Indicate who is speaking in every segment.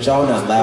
Speaker 1: but y'all not loud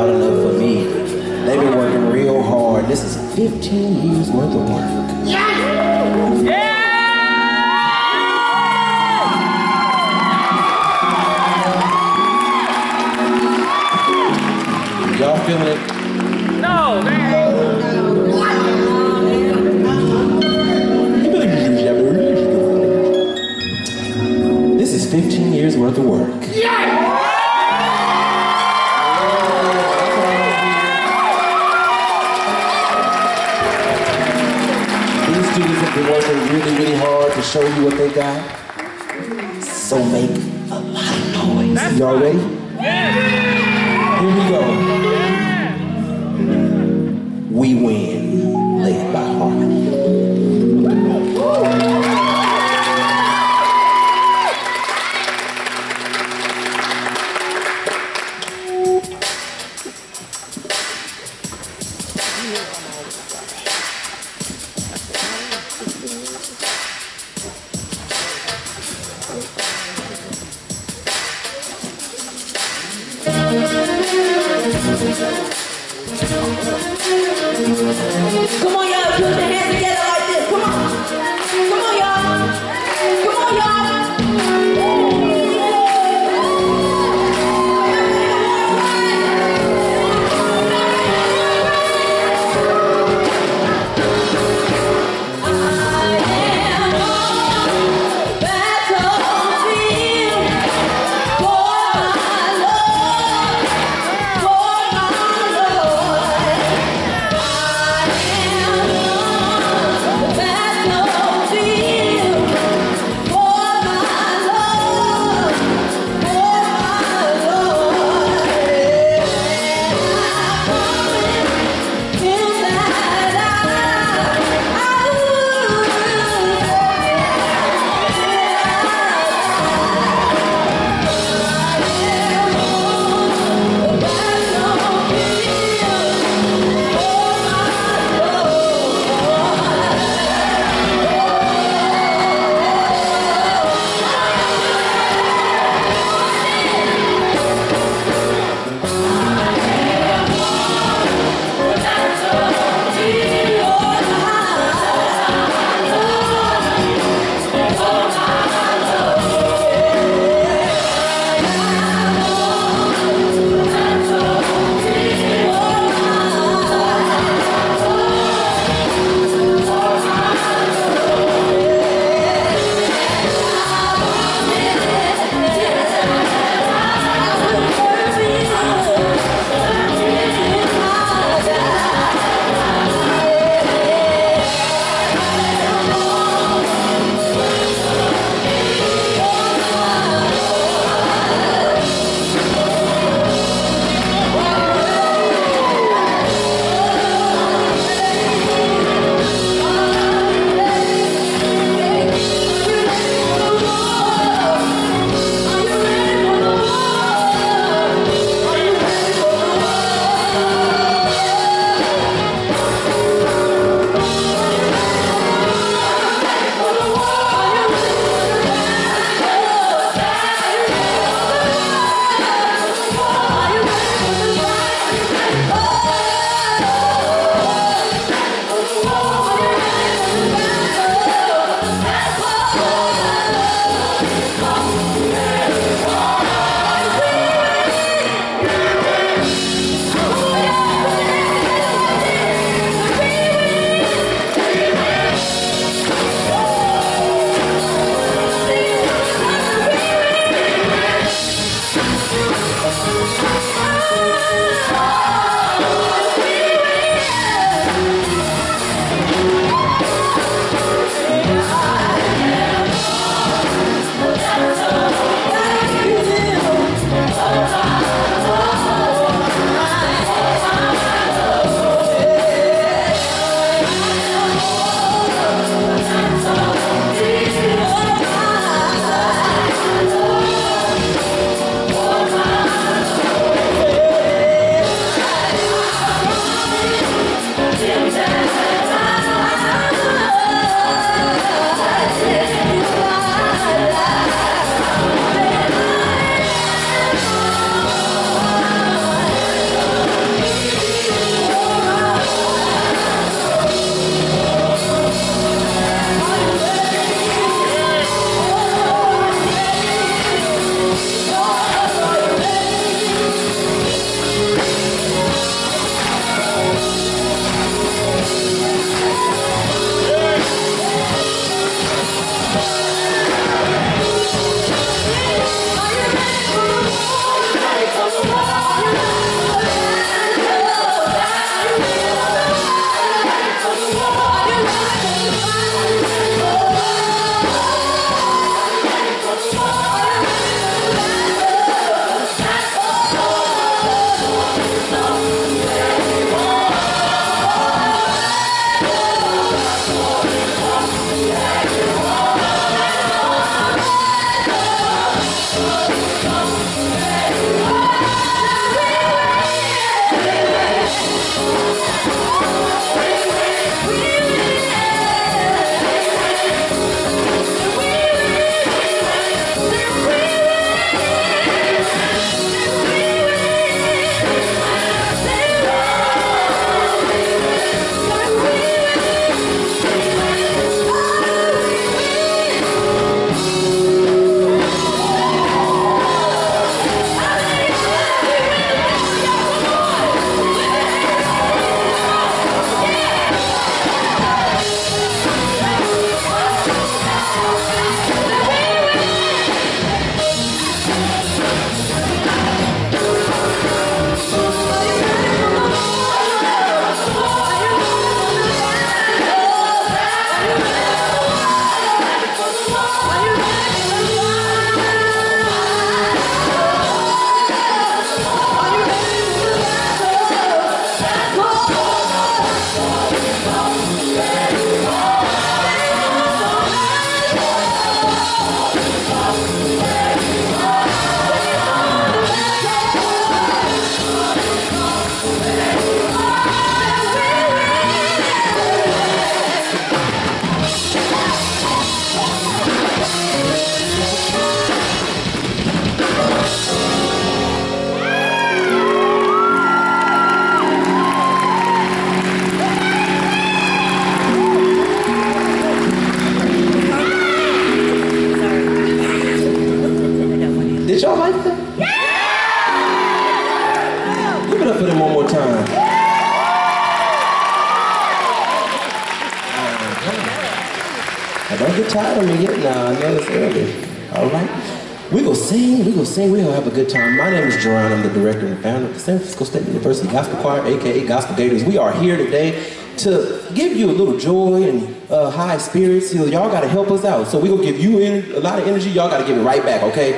Speaker 1: good time. My name is Ja Ronn, I'm the director and founder of the San Francisco State University Gospel Choir, aka Gospel Gators. We are here today to give you a little joy and uh, high spirits. You know, y'all gotta help us out. So we gonna give you en- a lot of energy, y'all gotta give it right back, okay?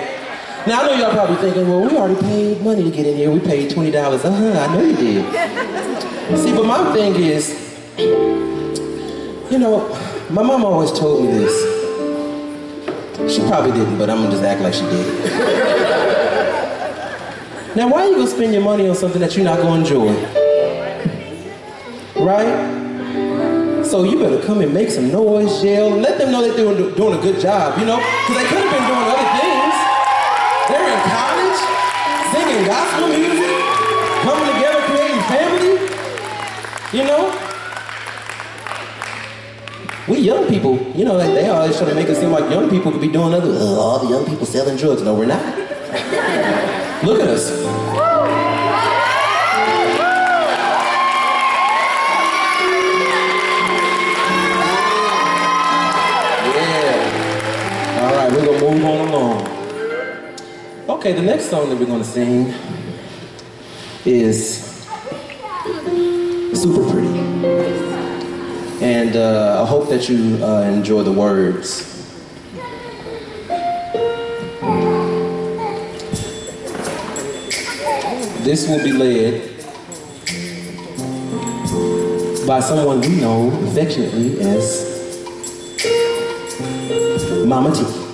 Speaker 1: Now I know y'all probably thinking, well, we already paid money to get in here. We paid $20. Uh-huh, I know you did. See, but my thing is, you know, my mom always told me this. She probably didn't, but I'm gonna just act like she did. now, why are you gonna spend your money on something that you're not gonna enjoy? Right? So you better come and make some noise, yell, let them know that they're doing, doing a good job, you know? Because they could have been doing other things. They're in college, singing gospel music, coming together, creating family, you know? We young people, you know, they, they always try to make it seem like young people could be doing other, all the young people selling drugs. No, we're not. Look at us. Yeah. All right, we're gonna move on along. Okay, the next song that we're gonna sing is Super Pretty. And uh, I hope that you uh, enjoy the words. Will be led by someone we know affectionately as Mama T.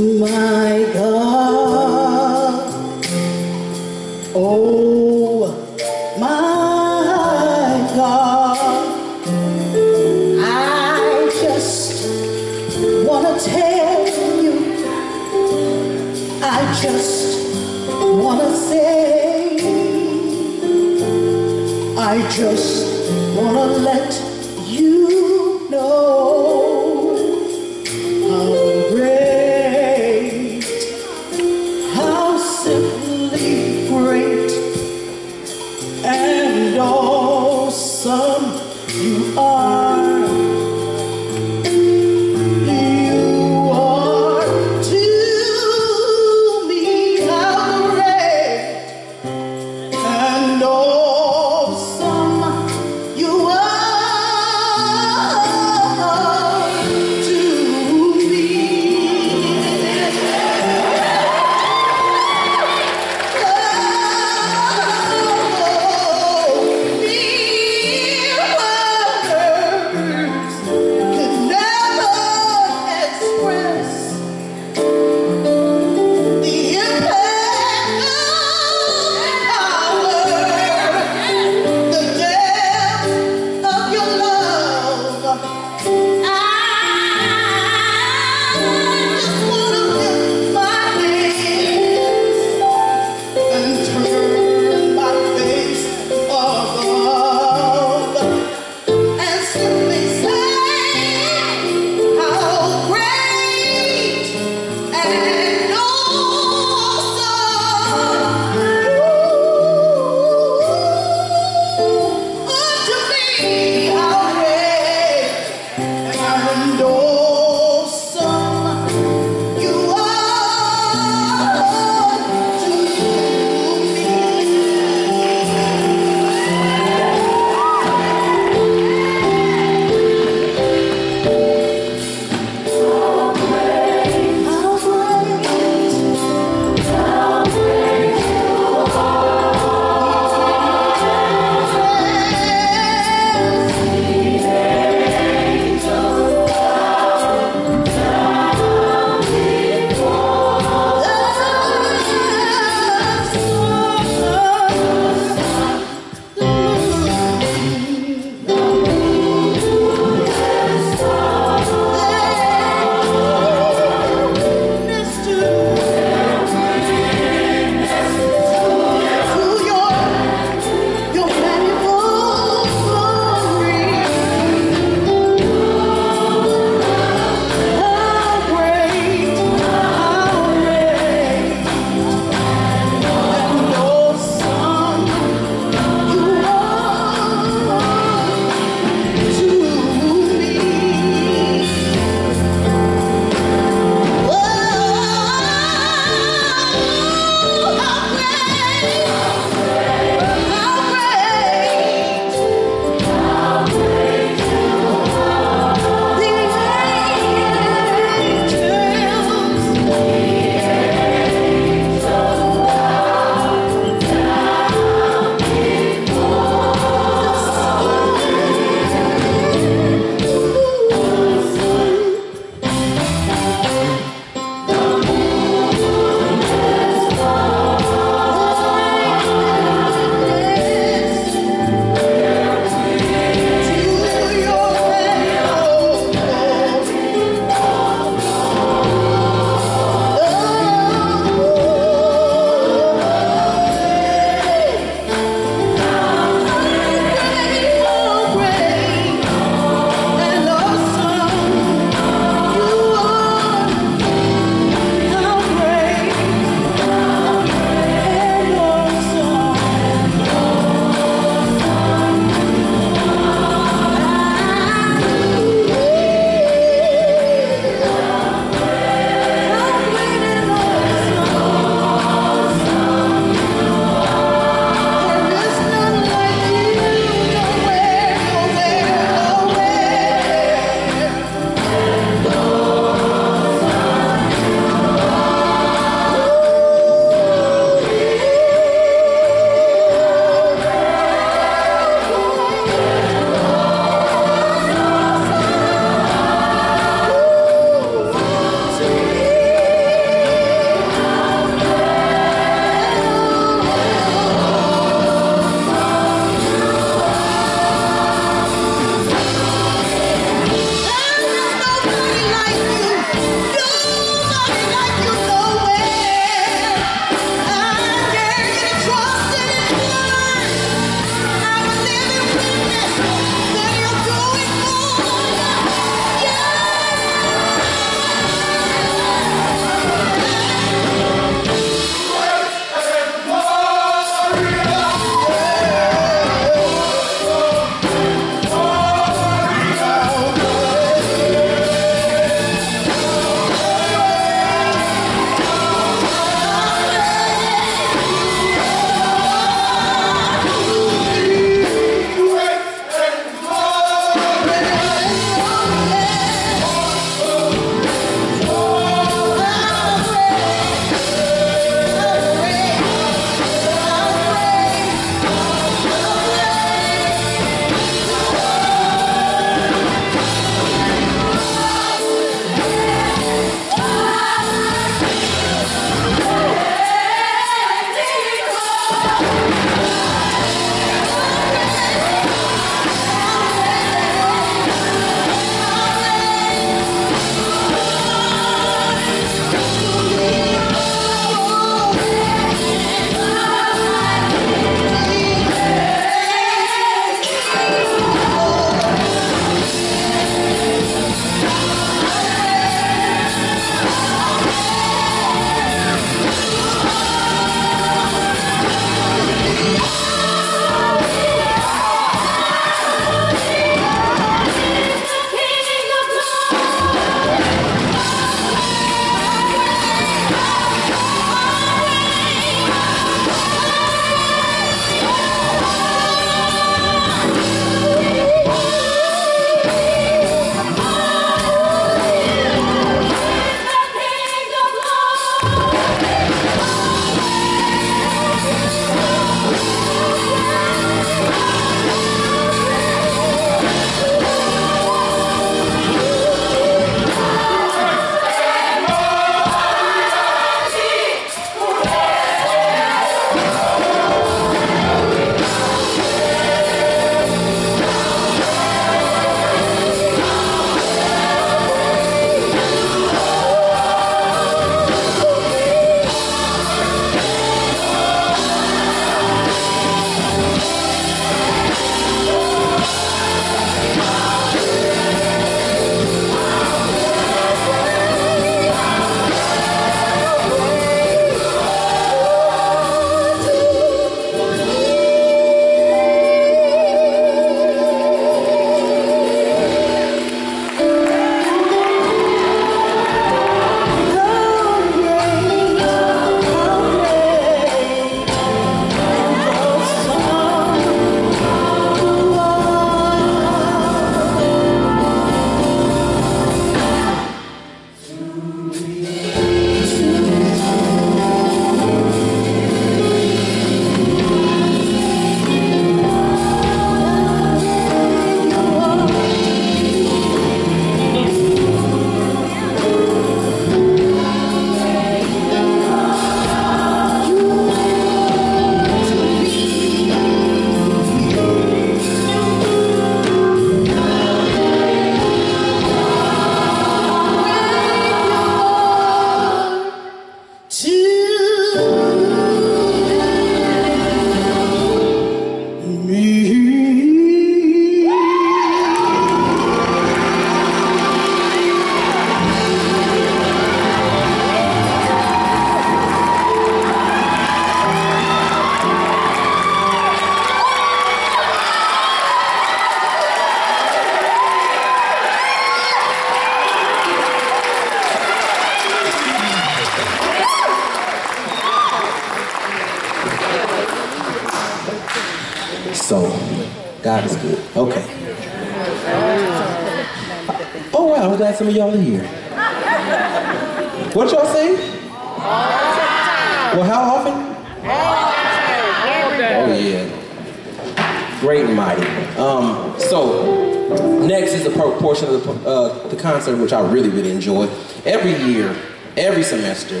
Speaker 1: Every year, every semester,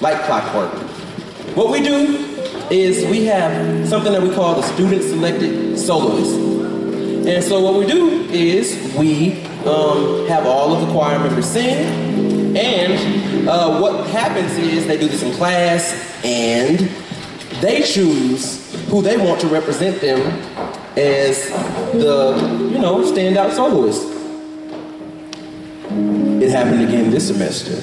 Speaker 1: like clockwork. What we do is we have something that we call the student selected soloist. And so what we do is we um, have all of the choir members sing, and uh, what happens is they do this in class, and they choose who they want to represent them as the, you know, standout soloist. It happened again this semester.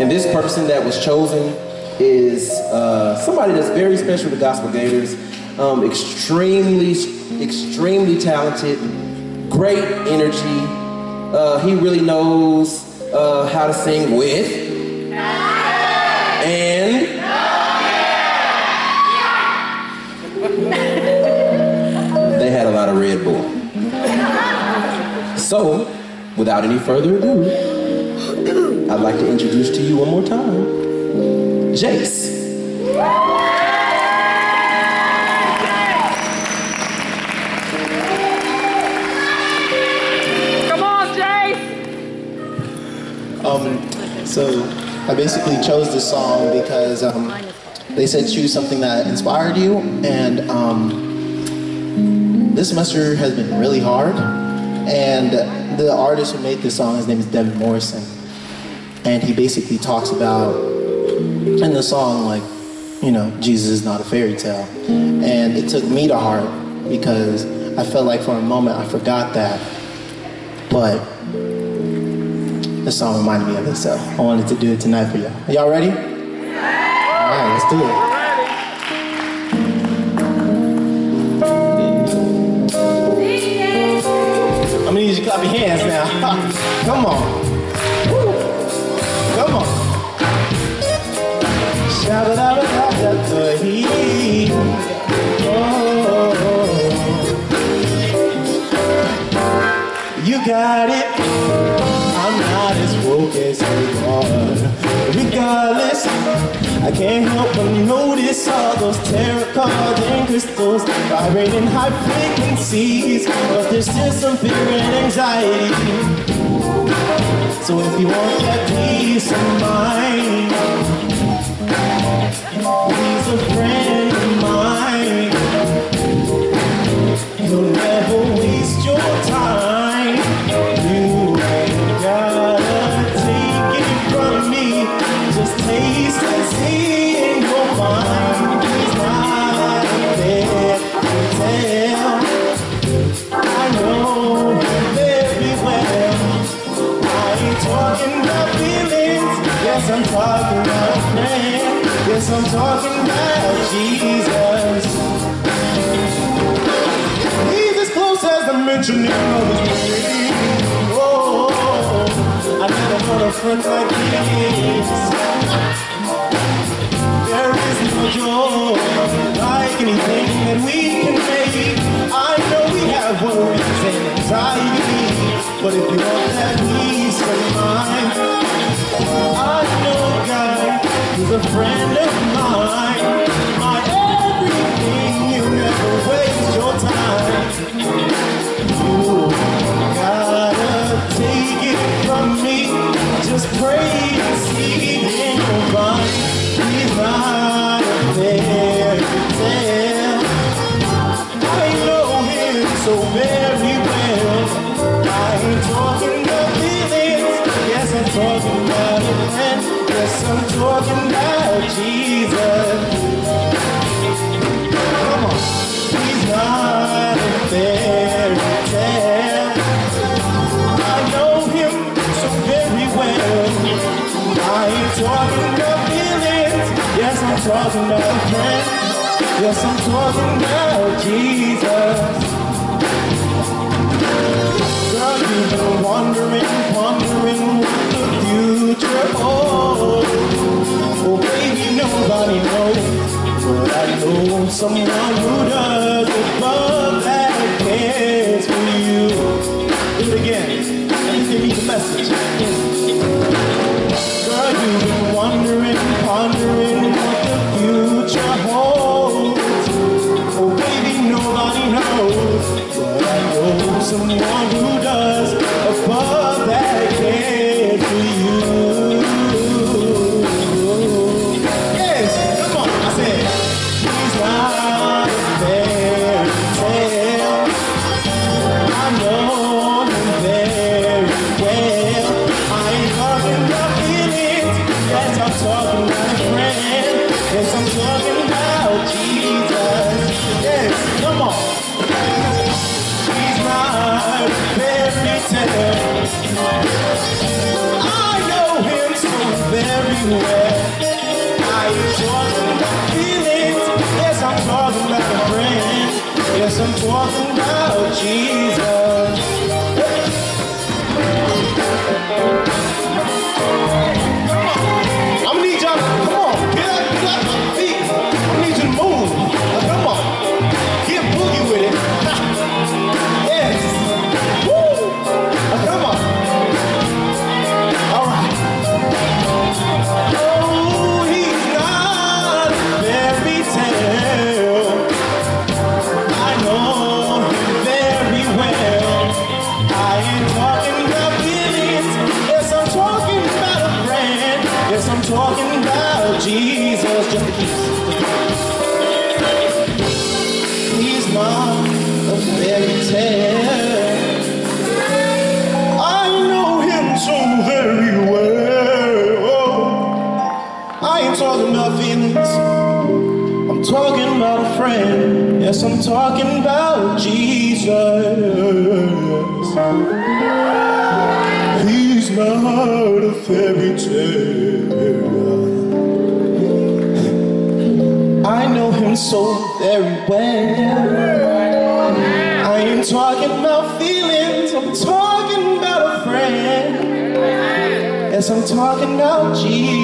Speaker 1: And this person that was chosen is uh, somebody that's very special to Gospel Gators, um, extremely, extremely talented, great energy. Uh, he really knows uh, how to sing with. And they had a lot of Red Bull. So, without any further ado, I'd like to introduce to you one more time, Jace.
Speaker 2: Come on, Jace.
Speaker 3: Um, so I basically chose this song because um, they said choose something that inspired you, and um, this semester has been really hard. And the artist who made this song, his name is Devin Morrison, and he basically talks about in the song like, you know, Jesus is not a fairy tale, and it took me to heart because I felt like for a moment I forgot that, but the song reminded me of it, so I wanted to do it tonight for y'all. Are y'all ready? All right, let's do it. Need you to clap your hands now. Come on. Come on. Shabba-dabba-dabba-dee. Oh. You got it. I'm not as woke as you are. Regardless, I can't help but notice all those tarot cards and crystals vibrating high frequencies. But there's still some fear and anxiety. So if you want that peace of mind, he's a friend of mine. He'll never waste friend talking about him. Yes, I'm talking about Jesus. Girl, you've been wondering, wondering what the future holds. Oh, baby, nobody knows, but I know someone who does it love that cares for you. Do it again. Let me give you the message. Girl, you've been wondering, pondering. 나를 I'm talking about Jesus. Yes, I'm talking about Jesus. He's not a fairy tale. I know him so very well. I ain't talking about feelings, I'm talking about a friend. Yes, I'm talking about Jesus.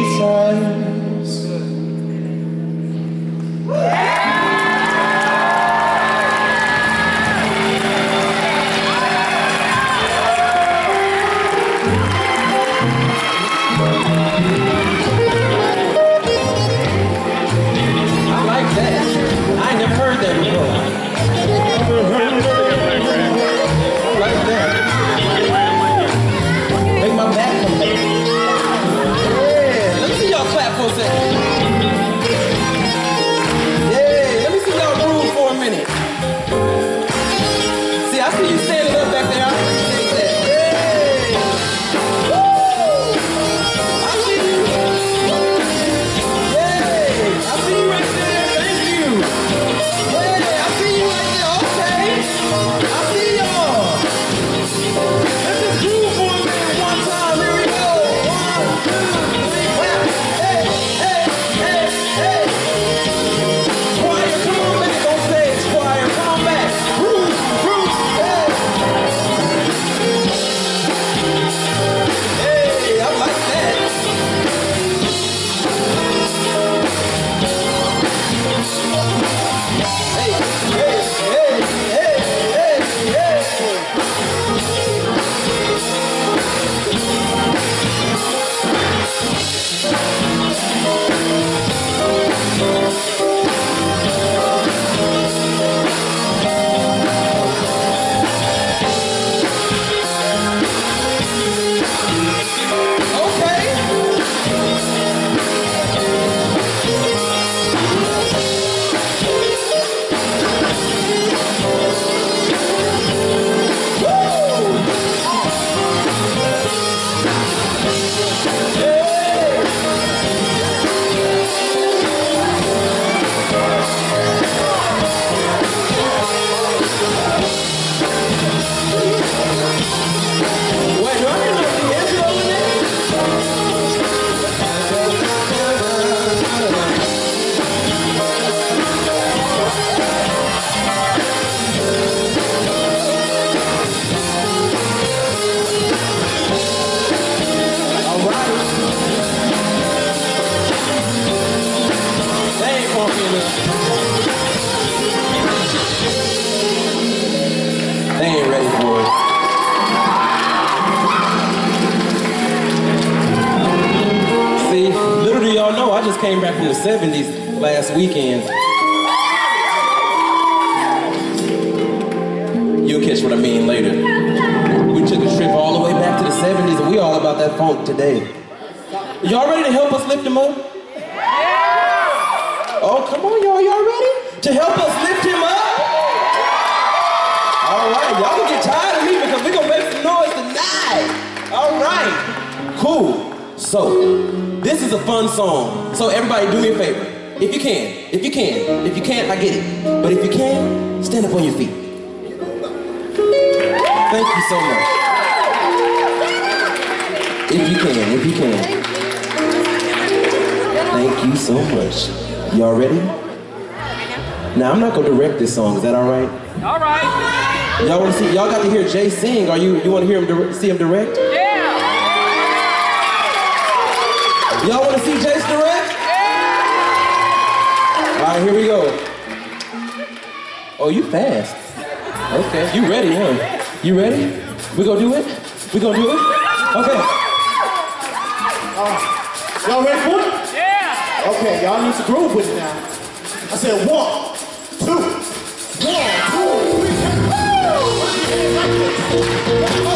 Speaker 1: 70s last weekend. Jay sing. Are you? You want to hear him? Dire- see him direct?
Speaker 2: Yeah.
Speaker 1: Y'all want to see Jace direct? Yeah. All right, here we go. Oh, you fast. Okay, you ready, huh? You ready? We gonna do it? We gonna do it? Okay.
Speaker 3: Uh, y'all ready for it?
Speaker 2: Yeah.
Speaker 3: Okay, y'all need to groove with it now. I said one, two, one, two, three, and
Speaker 4: Tell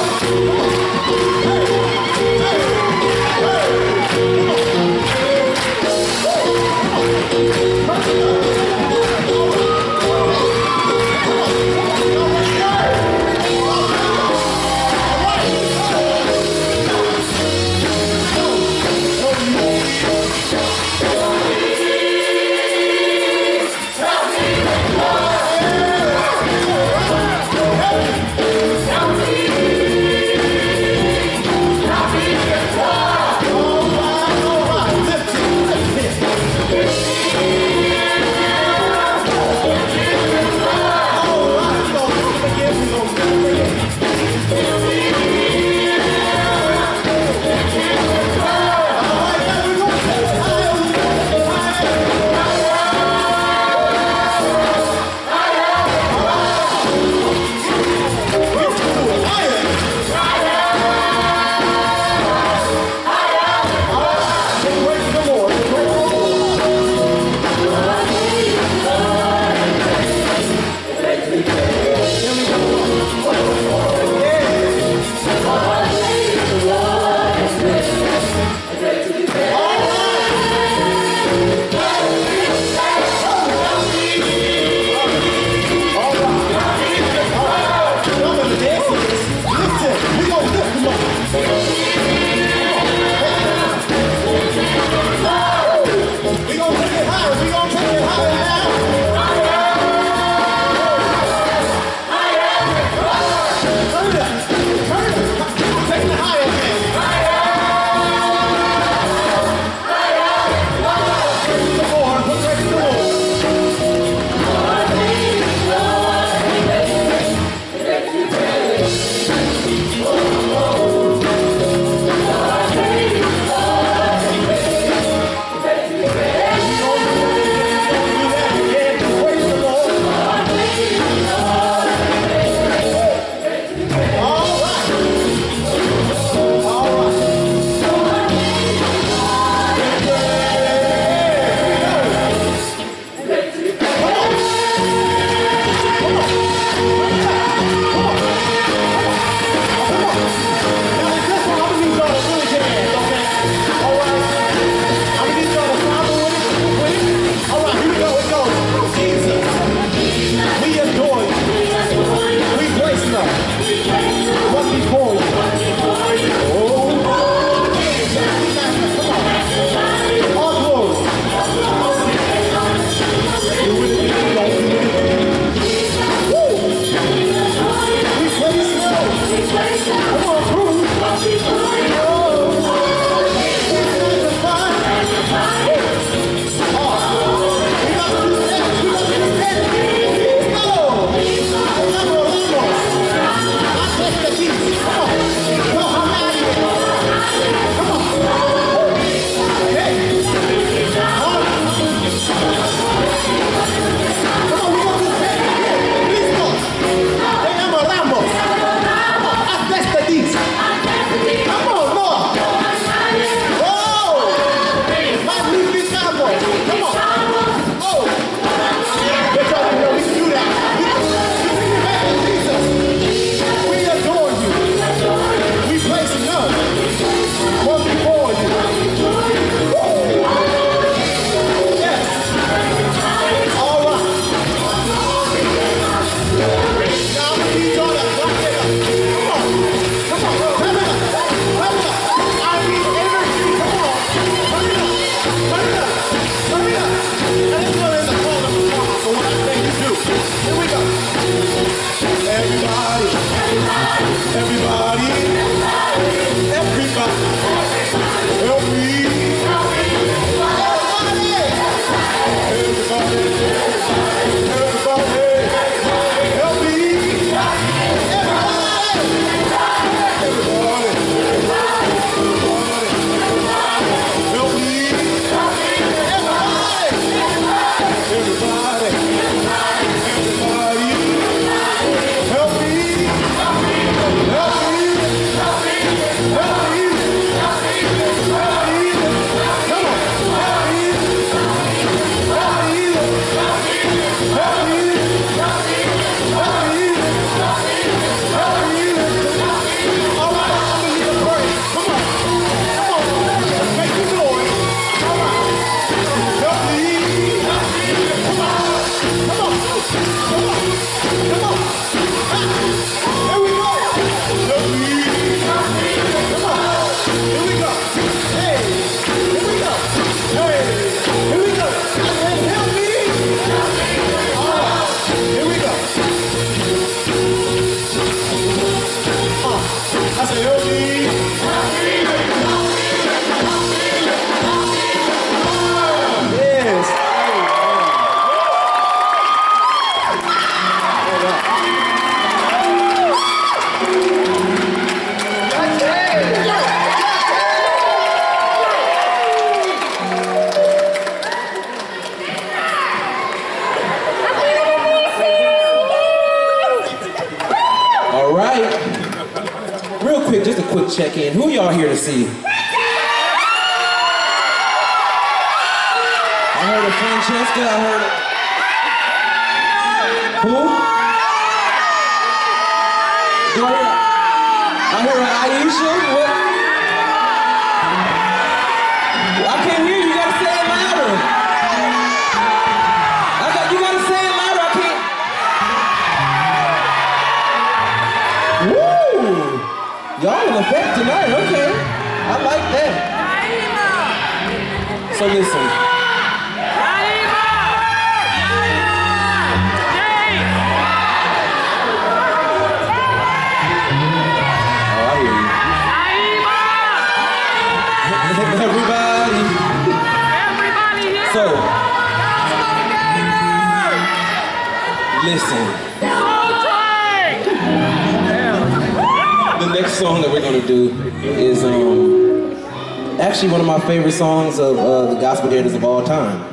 Speaker 1: actually one of my favorite songs of uh, the Gospel Gators of all time.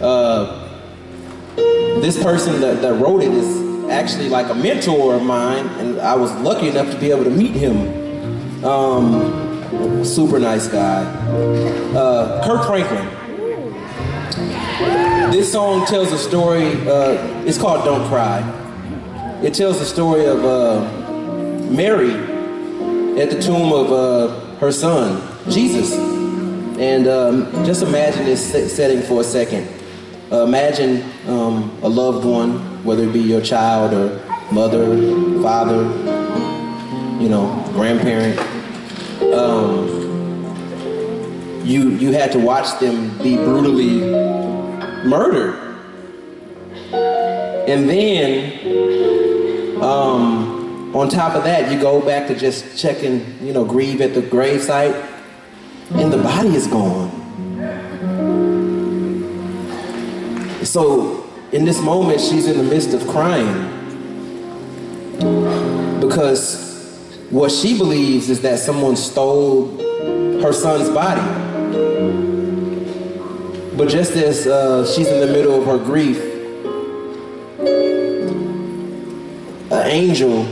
Speaker 1: Uh, this person that, that wrote it is actually like a mentor of mine, and I was lucky enough to be able to meet him. Um, super nice guy. Uh, Kirk Franklin. This song tells a story, uh, it's called Don't Cry. It tells the story of uh, Mary at the tomb of uh, her son, Jesus. And um, just imagine this se- setting for a second. Uh, imagine um, a loved one, whether it be your child or mother, father, you know, grandparent. Um, you you had to watch them be brutally murdered, and then um, on top of that, you go back to just checking, you know, grieve at the gravesite, and the body is gone. So in this moment, she's in the midst of crying because what she believes is that someone stole her son's body. But just as uh, she's in the middle of her grief, an angel,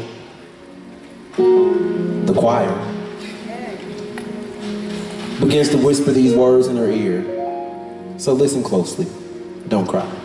Speaker 1: the choir, begins to whisper these words in her ear. So listen closely. Don't cry.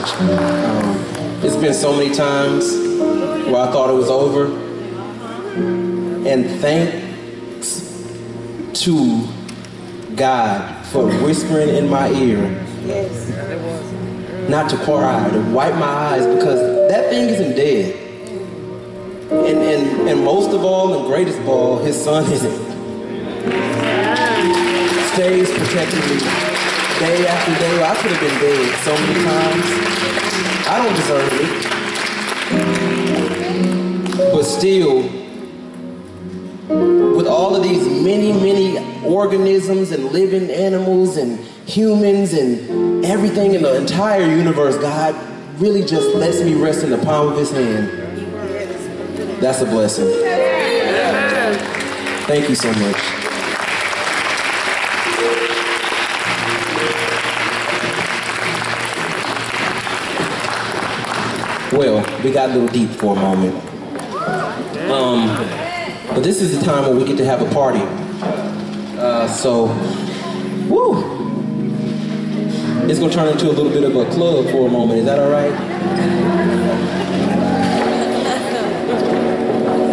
Speaker 1: Much. Um, it's been so many times where I thought it was over. And thanks to God for whispering in my ear not to cry, to wipe my eyes because that thing isn't dead. And, and, and most of all, and greatest of all, his son isn't. Stays protecting me day after day. I could have been dead so many times. I don't deserve it. But still, with all of these many, many organisms and living animals and humans and everything in the entire universe, God really just lets me rest in the palm of his hand. That's a blessing. Thank you so much. We got a little deep for a moment. Um, but this is the time where we get to have a party. Uh, so, woo! It's gonna turn into a little bit of a club for a moment. Is that all right?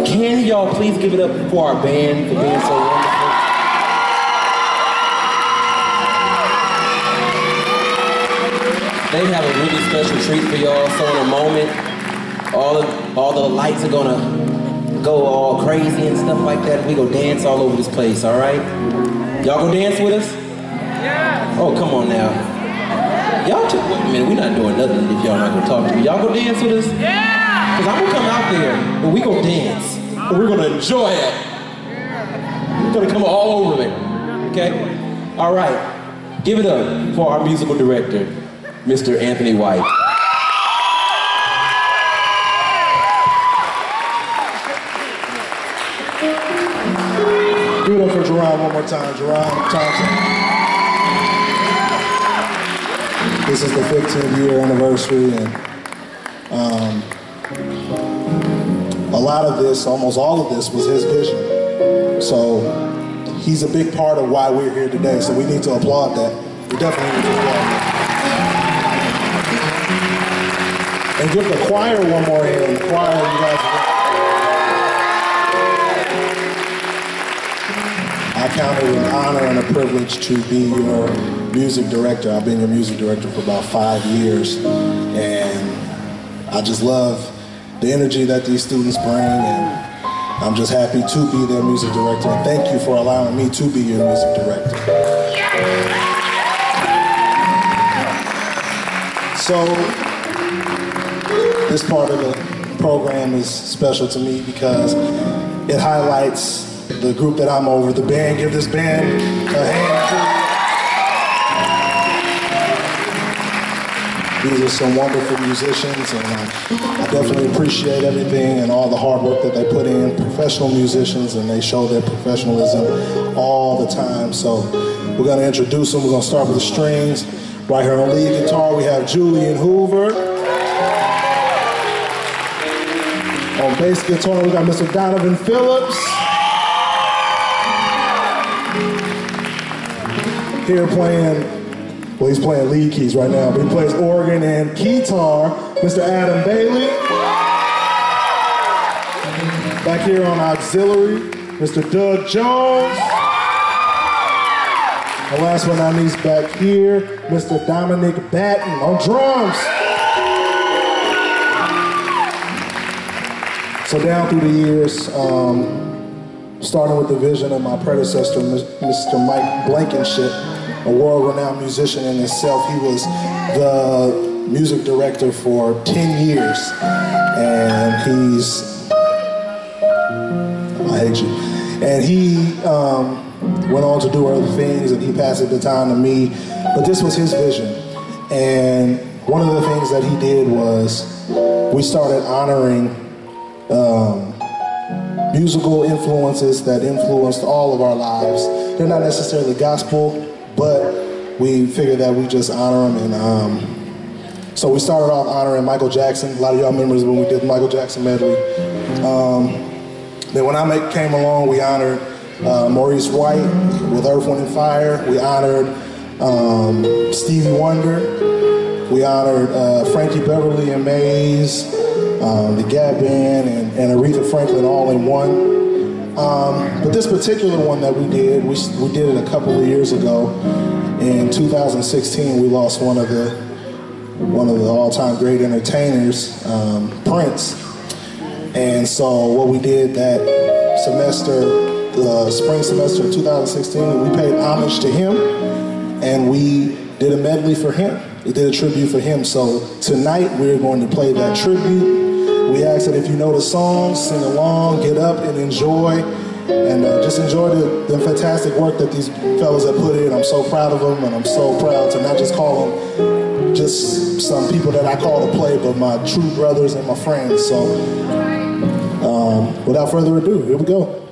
Speaker 1: Can y'all please give it up for our band for being so wonderful? They have a really special treat for y'all. So in a moment, all all the lights are gonna go all crazy and stuff like that. We go dance all over this place. All right? Y'all go dance with us?
Speaker 2: Yeah.
Speaker 1: Oh, come on now. Y'all took wait a minute. We're not doing nothing if y'all not gonna talk to me. Y'all go dance with us?
Speaker 2: Yeah.
Speaker 1: Cause I'm gonna come out there and we gonna dance. And we're gonna enjoy it. We're gonna come all over there. Okay? All right, give it up for our musical director, Mr. Anthony White.
Speaker 3: Time. Ja Ronn Thompson. This is the 15th year anniversary, and um, a lot of this, almost all of this, was his vision. So he's a big part of why we're here today. So we need to applaud that. We definitely need to applaud that. And give the choir one more hand. Choir, you guys. I count it an honor and a privilege to be your music director. I've been your music director for about five years, and I just love the energy that these students bring, and I'm just happy to be their music director. And thank you for allowing me to be your music director. So, this part of the program is special to me because it highlights the group that I'm over, the band. Give this band a hand. These are some wonderful musicians, and uh, I definitely appreciate everything and all the hard work that they put in. Professional musicians, and they show their professionalism all the time. So we're going to introduce them. We're going to start with the strings. Right here on lead guitar, we have Julian Hoover. On bass guitar, we got Mr. Donovan Phillips. Here playing, well, he's playing lead keys right now, but he plays organ and guitar, Mr. Adam Bailey. Back here on auxiliary, Mr. Doug Jones. And last but not least, back here, Mr. Dominic Batten on drums. So down through the years, um, starting with the vision of my predecessor, Mr. Mike Blankenship, a world-renowned musician in himself. He was the music director for 10 years, and he's, I hate you. And he um, went on to do other things, and he passed the baton to me, but this was his vision. And one of the things that he did was we started honoring um, musical influences that influenced all of our lives. They're not necessarily gospel, but we figured that we just honor him, and um, so we started off honoring Michael Jackson. A lot of y'all remember when we did Michael Jackson medley. Um, then when I make, came along, we honored uh, Maurice White with Earth, Wind, and Fire. We honored um, Stevie Wonder. We honored uh, Frankie Beverly and Maze, um, the Gap Band, and, and Aretha Franklin all in one. Um, but this particular one that we did, we, we did it a couple of years ago. In 2016, we lost one of the one of the all-time great entertainers, um, Prince. And so what we did that semester, the spring semester of 2016, we paid homage to him, and we did a medley for him. We did a tribute for him. So tonight we're going to play that tribute we ask that if you know the song, sing along, get up and enjoy, and uh, just enjoy the, the, fantastic work that these fellas have put in. I'm so proud of them, and I'm so proud to not just call them just some people that I call to play, but my true brothers and my friends. So, um, without further ado, here we go.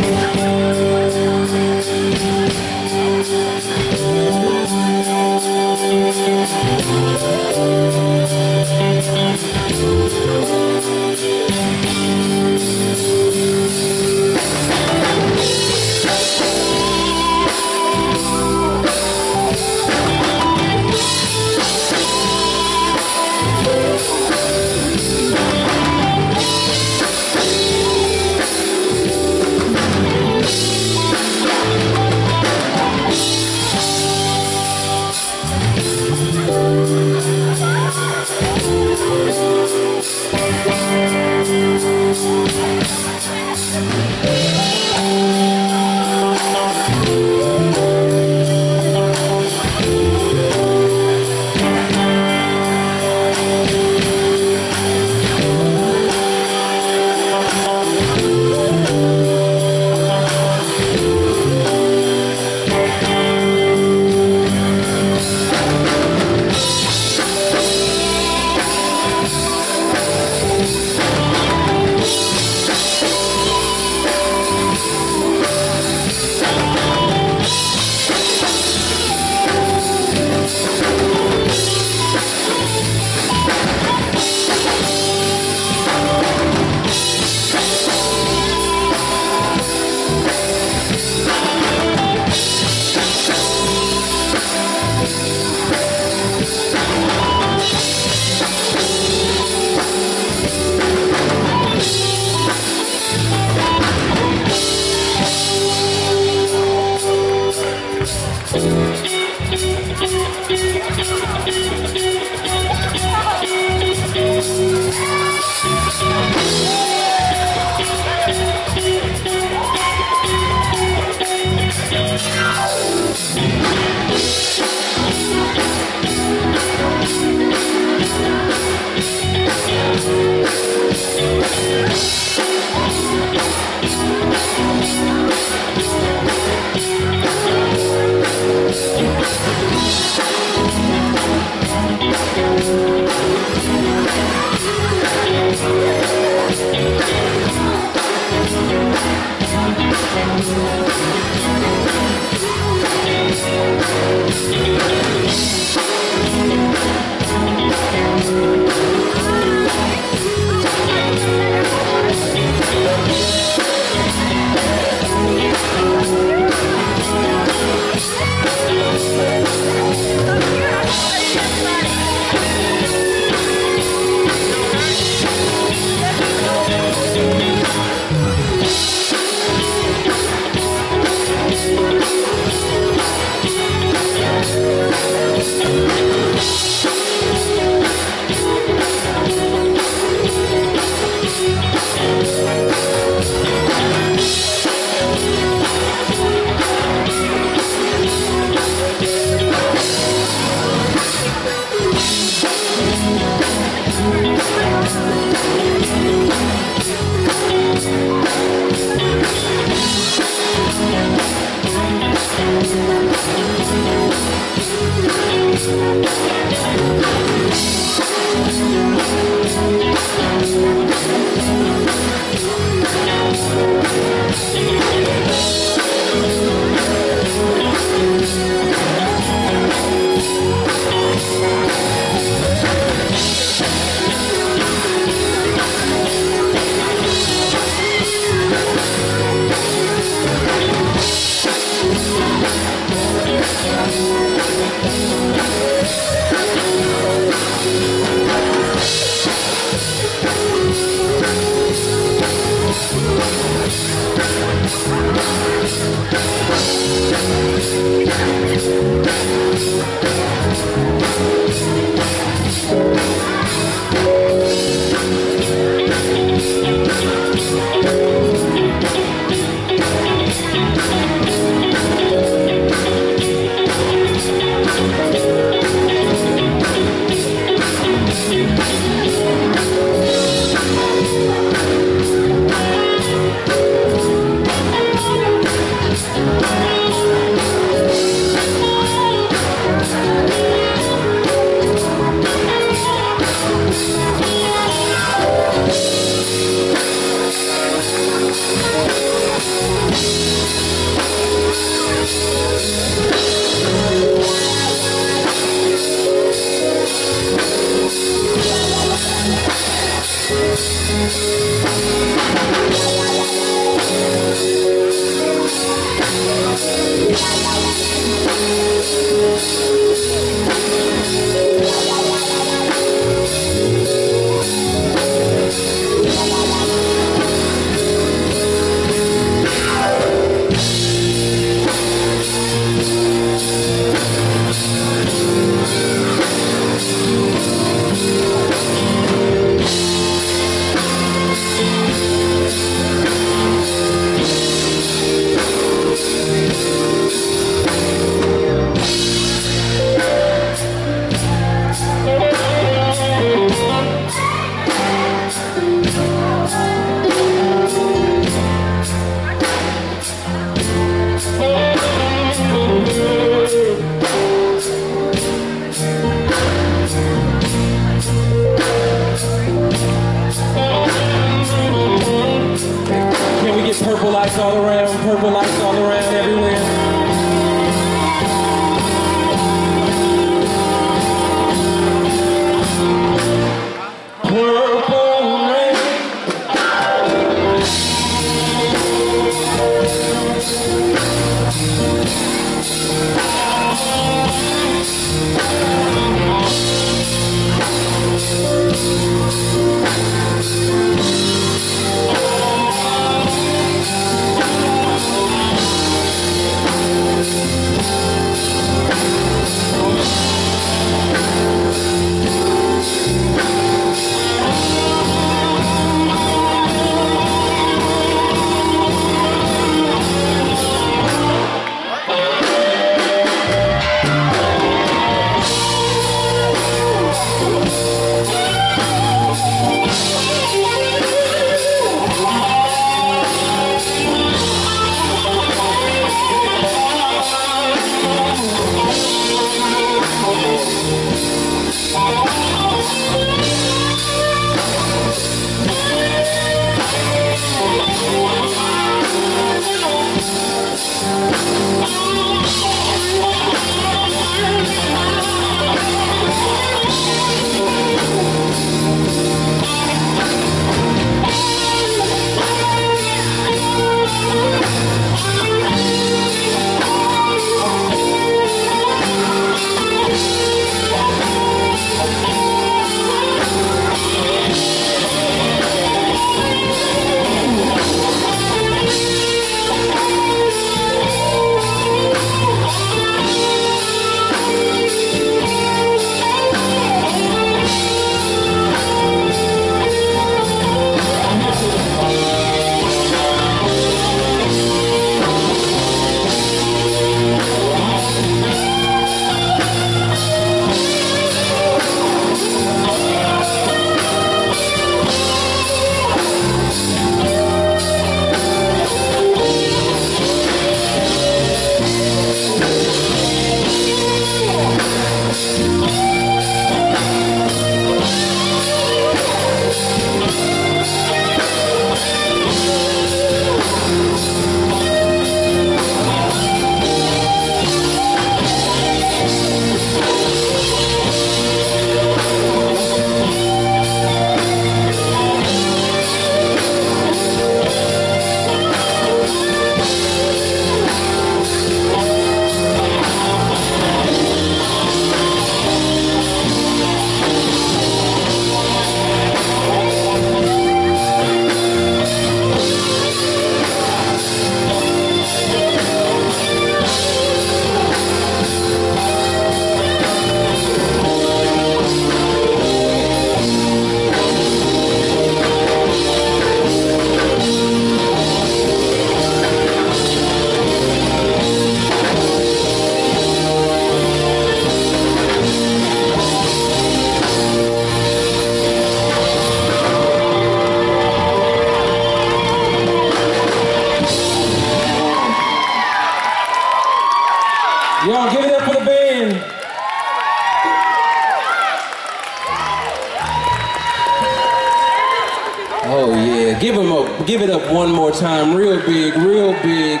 Speaker 1: Give it up one more time, real big, real big.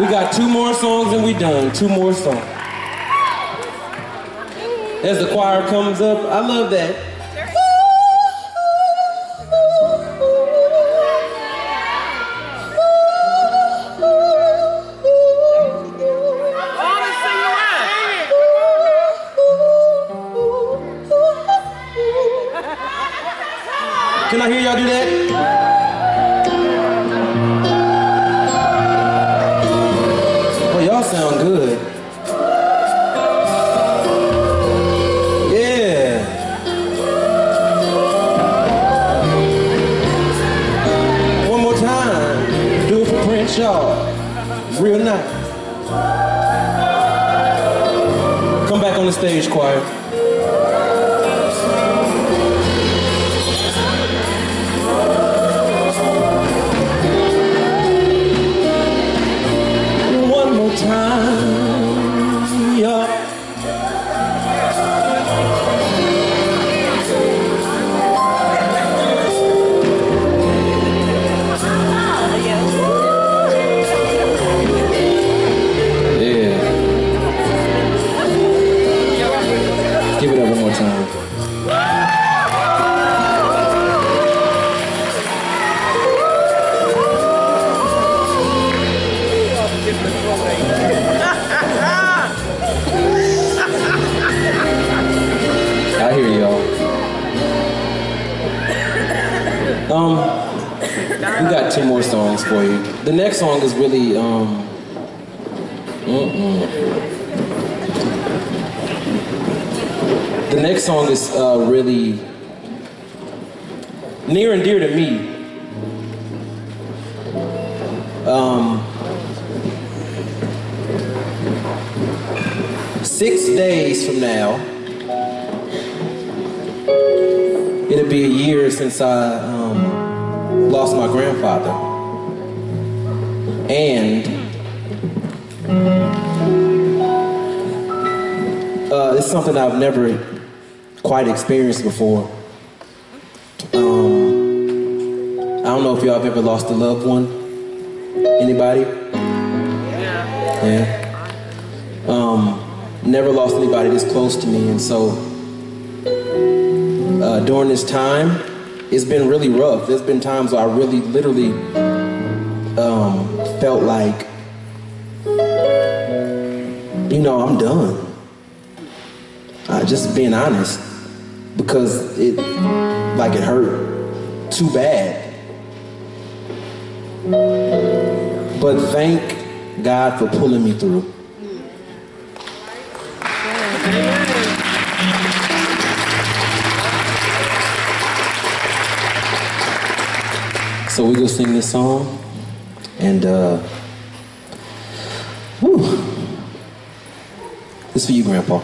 Speaker 1: We got two more songs and we done. Two more songs. As the choir comes up, I love that. Never quite experienced before. Um, I don't know if y'all have ever lost a loved one. Anybody?
Speaker 2: Yeah.
Speaker 1: Yeah. Um, never lost anybody this close to me, and so uh, during this time, it's been really rough. There's been times where I really, literally um, felt like, you know, I'm done. Uh, just being honest, because it, like, it hurt too bad. But thank God for pulling me through. So we go sing this song, and uh, whew, this for you, Grandpa.